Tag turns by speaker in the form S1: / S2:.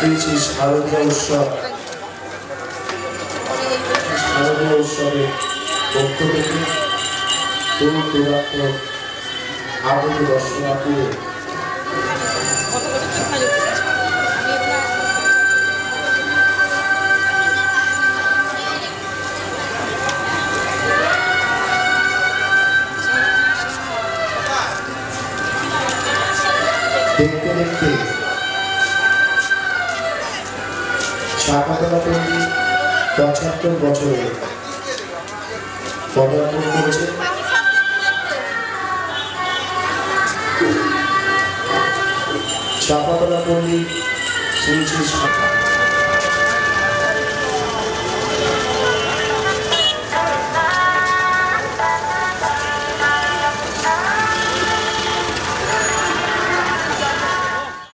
S1: শ্রী শ্রী শারদীয় উৎসব। শারদীয় উৎসবে পক্ষ থেকে দূর দূরান্ত আগত দর্শনার্থীদের দেখতে দেখতে শাখাতলা পল্লী পঁচাত্তর বছরে পদার্পণ করেছে। চাপাতলা পল্লী শ্রী শ্রী শাখা।